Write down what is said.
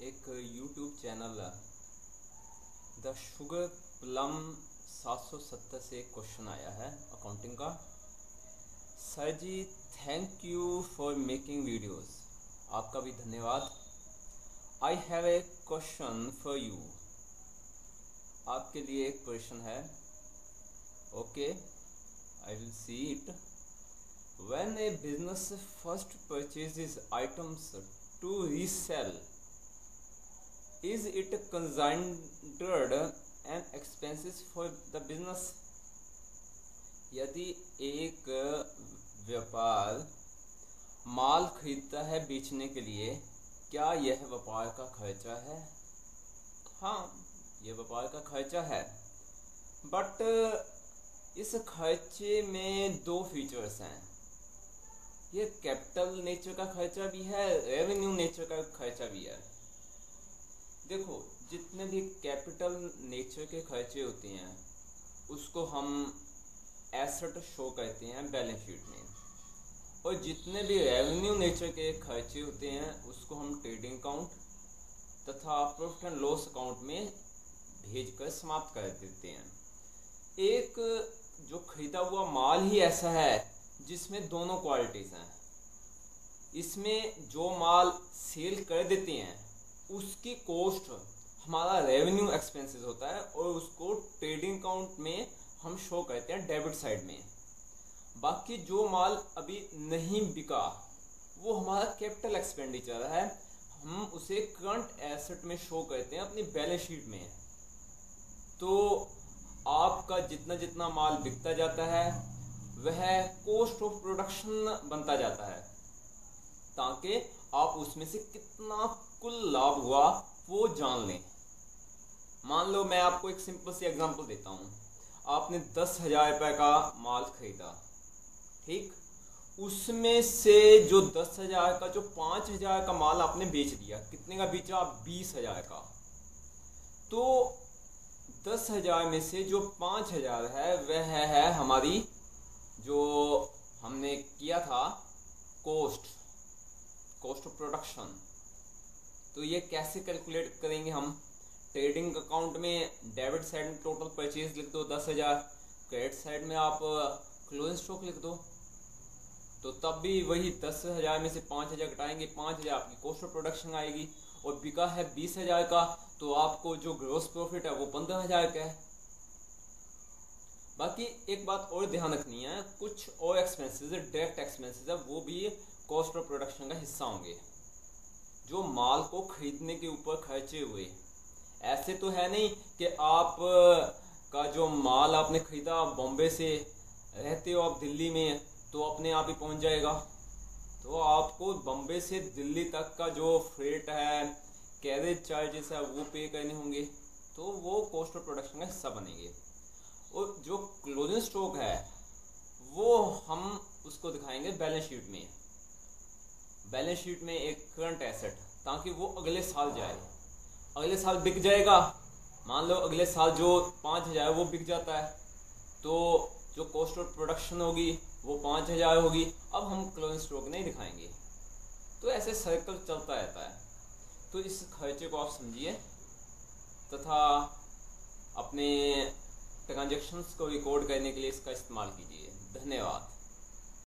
Channel the sugar plum 770 से एक question आया है अकाउंटिंग का। Sir ji thank you for making videos आपका भी धन्यवाद। I have a question for you आपके लिए एक क्वेश्चन है। Okay I will see it when a business first purchases items to resell is it considered an expenses for the business? यदि एक व्यापार माल खरीदता है बेचने के लिए, क्या यह व्यापार का खर्चा है? हाँ यह व्यापार का खर्चा है। बट इस खर्चे में दो फीचर्स हैं। ये कैपिटल नेचर का खर्चा भी है रेवेन्यू नेचर का खर्चा भी है। देखो, जितने भी कैपिटल नेचर के खर्चे होते हैं, उसको हम एसेट शो कहते हैं बैलेंस शीट में। और जितने भी रेवेन्यू नेचर के खर्चे होते हैं, उसको हम ट्रेडिंग अकाउंट तथा प्रॉफिट एंड लॉस अकाउंट में भेजकर समाप्त कर देते हैं। एक जो खरीदा हुआ माल ही ऐसा है, जिसमें दोनों क्वालिटीज हैं। इसमें जो माल सेल कर देते हैं उसकी कॉस्ट हमारा रेवेन्यू एक्सपेंसेस होता है और उसको ट्रेडिंग अकाउंट में हम शो करते हैं डेबिट साइड में। बाकी जो माल अभी नहीं बिका, वो हमारा कैपिटल एक्सपेंडिचर है। हम उसे करंट एसेट में शो करते हैं अपनी बैलेंस शीट में। तो आपका जितना जितना माल बिकता जाता है, वह कॉस्ट ऑफ़ प्रोडक्शन बनता जाता है। ताकि आप उसमें से कितना कुल लाभ हुआ, वो जान लें। मान लो मैं आपको एक सिंपल सी एग्जांपल देता हूँ। आपने दस हज़ार रुपए का माल खरीदा, ठीक? उसमें से जो दस हज़ार का, जो पाँच हज़ार का माल आपने बेच दिया, कितने का बेचा? बीस हज़ार का। तो दस हज़ार में से जो पाँच हज़ार है, वह है हमारी जो हमने किया था कोस्ट कॉस्ट ऑफ़ प्रोडक्शन तो ये कैसे कैलकुलेट करेंगे हम? ट्रेडिंग अकाउंट में डेबिट साइड में टोटल परचेज लिख दो दस हज़ार क्रेडिट साइड में आप क्लोजिंग स्टॉक लिख दो। तो तब भी वही दस हज़ार में से पाँच हज़ार घटाएँगे, पाँच हज़ार आपकी कॉस्ट ऑफ़ प्रोडक्शन आएगी। और बिका है बीस हज़ार का तो आपको जो ग्रोस प्रॉफिट है वो पंद्रह हज़ार का है। बाकी एक बात और ध्यान रखनी है, कुछ और एक्सपेंसेस डायरेक्ट एक्सपेंसेस है, वो भी कॉस्ट ऑफ़ प्रोडक्शन का हिस्सा होंगे। जो माल को खरीदने के ऊपर खर्चे हुए। ऐसे तो है नहीं कि आप, का जो माल आपने खरीदा बॉम्बे से रहते हो आप दिल्ली में तो अपने आप ही पहुँच जाएगा। तो आपको बॉम्बे से दिल्ली तक का जो फ्रेट है कैरेज चार्जेस है, वो पे करने होंगे। तो वो कॉस्ट ऑफ़ प्रोडक्शन का हिस्सा बनेंगे। और जो क्लोजिंग स्टॉक है, वो हम उसको दिखाएँगे बैलेंस शीट में। बैलेंस शीट में एक करंट एसेट ताकि वो अगले साल जाए। अगले साल बिक जाएगा। मान लो अगले साल जो पाँच हज़ार वो बिक जाता है तो जो कॉस्ट ऑफ़ प्रोडक्शन होगी, वो पाँच हज़ार होगी। अब हम क्लोजिंग स्टॉक नहीं दिखाएँगे। तो ऐसे सर्कल चलता रहता है। तो इस खर्चे को आप समझिए, तथा अपने ट्रांजेक्शन्स को रिकॉर्ड करने के लिए इसका इस्तेमाल कीजिए। धन्यवाद।